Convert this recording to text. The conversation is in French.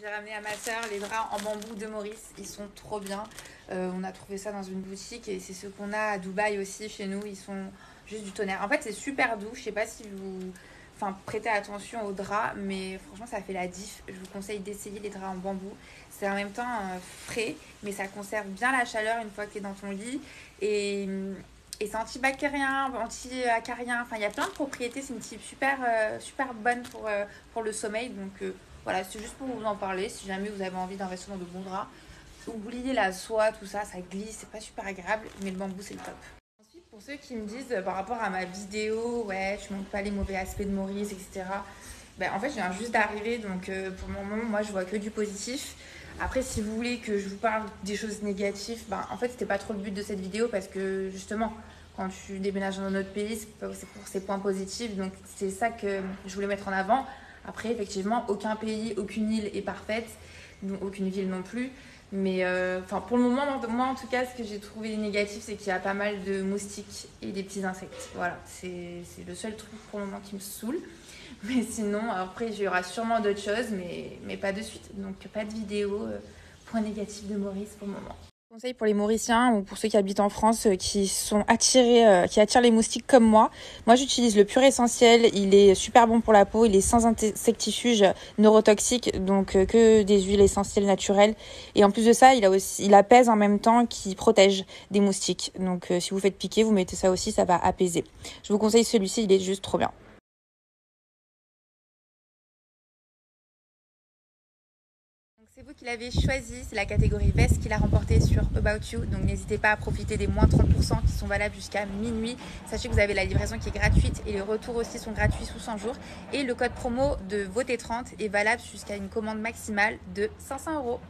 J'ai ramené à ma soeur les draps en bambou de Maurice. Ils sont trop bien. Euh, on a trouvé ça dans une boutique et c'est ce qu'on a à Dubaï aussi chez nous. Ils sont juste du tonnerre. En fait, c'est super doux. Je sais pas si vous enfin, prêtez attention aux draps, mais franchement, ça fait la diff. Je vous conseille d'essayer les draps en bambou. C'est en même temps euh, frais, mais ça conserve bien la chaleur une fois que tu es dans ton lit. Et, et c'est antibactérien, anti-acarien. Enfin, il y a plein de propriétés. C'est une type super, euh, super bonne pour, pour le sommeil. Donc voilà, c'est juste pour vous en parler. Si jamais vous avez envie d'investir dans de bons draps, oubliez la soie, tout ça, ça glisse, c'est pas super agréable, mais le bambou c'est le top. Ensuite, pour ceux qui me disent par rapport à ma vidéo, ouais, je montre pas les mauvais aspects de Maurice, etc. Ben, en fait, je viens juste d'arriver, donc pour le moment, moi je vois que du positif. Après, si vous voulez que je vous parle des choses négatives, ben, en fait, c'était pas trop le but de cette vidéo parce que justement, quand tu déménages dans un autre pays, c'est pour ses points positifs. Donc, c'est ça que je voulais mettre en avant. Après, effectivement, aucun pays, aucune île est parfaite, aucune ville non plus. Mais euh, pour le moment, moi en tout cas, ce que j'ai trouvé négatif, c'est qu'il y a pas mal de moustiques et des petits insectes. Voilà, c'est le seul truc pour le moment qui me saoule. Mais sinon, après, il y aura sûrement d'autres choses, mais, mais pas de suite. Donc, pas de vidéo euh, point négatif de Maurice pour le moment. Conseil pour les Mauriciens ou pour ceux qui habitent en France euh, qui sont attirés, euh, qui attirent les moustiques comme moi. Moi, j'utilise le pur essentiel. Il est super bon pour la peau. Il est sans insectifuge neurotoxique, donc que des huiles essentielles naturelles. Et en plus de ça, il a aussi, il apaise en même temps, qui protège des moustiques. Donc, si vous faites piquer, vous mettez ça aussi, ça va apaiser. Je vous conseille celui-ci. Il est juste trop bien. C'est vous qui l'avez choisi, c'est la catégorie veste qui l'a remporté sur About You. Donc n'hésitez pas à profiter des moins 30% qui sont valables jusqu'à minuit. Sachez que vous avez la livraison qui est gratuite et les retours aussi sont gratuits sous 100 jours. Et le code promo de voté 30 est valable jusqu'à une commande maximale de 500 euros.